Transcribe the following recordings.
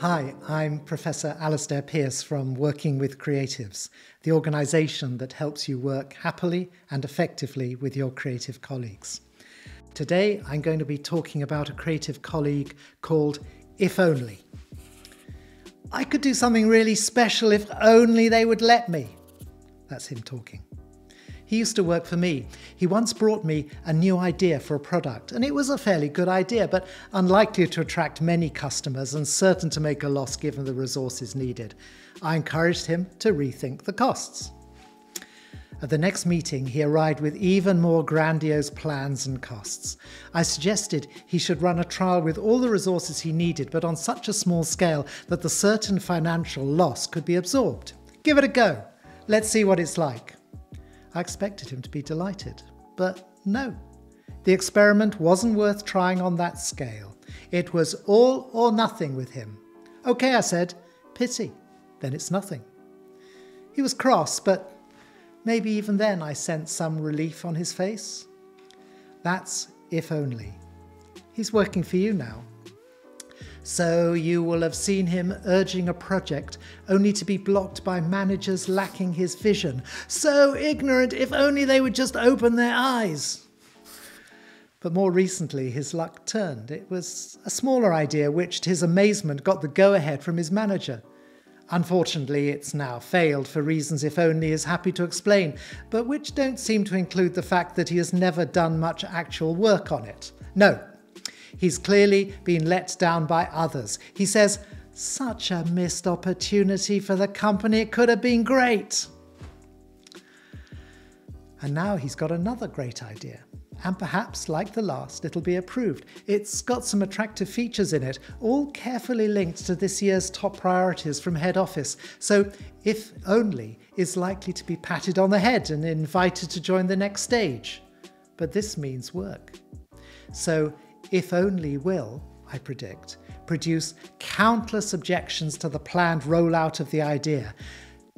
Hi, I'm Professor Alastair Pearce from Working with Creatives, the organisation that helps you work happily and effectively with your creative colleagues. Today I'm going to be talking about a creative colleague called If Only. I could do something really special if only they would let me. That's him talking. He used to work for me. He once brought me a new idea for a product, and it was a fairly good idea, but unlikely to attract many customers and certain to make a loss given the resources needed. I encouraged him to rethink the costs. At the next meeting, he arrived with even more grandiose plans and costs. I suggested he should run a trial with all the resources he needed, but on such a small scale that the certain financial loss could be absorbed. Give it a go. Let's see what it's like. I expected him to be delighted. But no, the experiment wasn't worth trying on that scale. It was all or nothing with him. OK, I said, pity, then it's nothing. He was cross, but maybe even then I sensed some relief on his face. That's if only. He's working for you now. So you will have seen him urging a project only to be blocked by managers lacking his vision. So ignorant, if only they would just open their eyes. But more recently, his luck turned. It was a smaller idea which, to his amazement, got the go ahead from his manager. Unfortunately, it's now failed for reasons if only is happy to explain, but which don't seem to include the fact that he has never done much actual work on it. No, He's clearly been let down by others. He says, Such a missed opportunity for the company, it could have been great. And now he's got another great idea. And perhaps, like the last, it'll be approved. It's got some attractive features in it, all carefully linked to this year's top priorities from head office. So, if only, is likely to be patted on the head and invited to join the next stage. But this means work. So, if only will, I predict, produce countless objections to the planned rollout of the idea.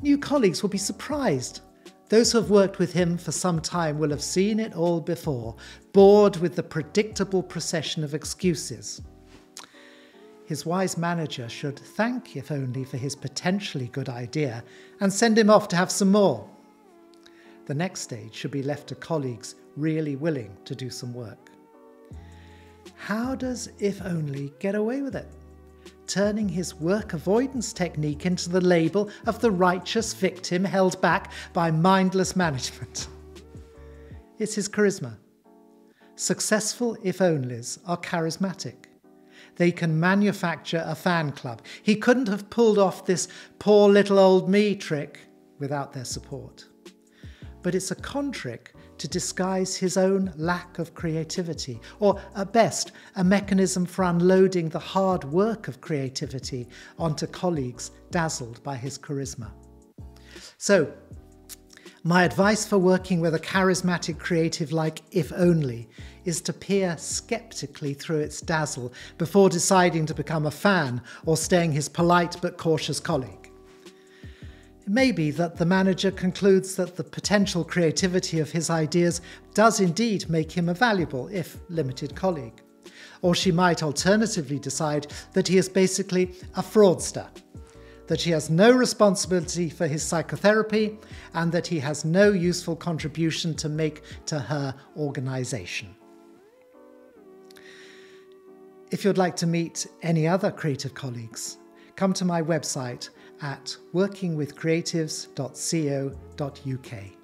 New colleagues will be surprised. Those who have worked with him for some time will have seen it all before, bored with the predictable procession of excuses. His wise manager should thank if only for his potentially good idea and send him off to have some more. The next stage should be left to colleagues really willing to do some work. How does If Only get away with it? Turning his work avoidance technique into the label of the righteous victim held back by mindless management. It's his charisma. Successful if onlys are charismatic. They can manufacture a fan club. He couldn't have pulled off this poor little old me trick without their support. But it's a con trick to disguise his own lack of creativity, or at best, a mechanism for unloading the hard work of creativity onto colleagues dazzled by his charisma. So, my advice for working with a charismatic creative like If Only is to peer skeptically through its dazzle before deciding to become a fan or staying his polite but cautious colleague. It may be that the manager concludes that the potential creativity of his ideas does indeed make him a valuable, if limited, colleague. Or she might alternatively decide that he is basically a fraudster, that he has no responsibility for his psychotherapy, and that he has no useful contribution to make to her organisation. If you'd like to meet any other creative colleagues, come to my website at workingwithcreatives.co.uk.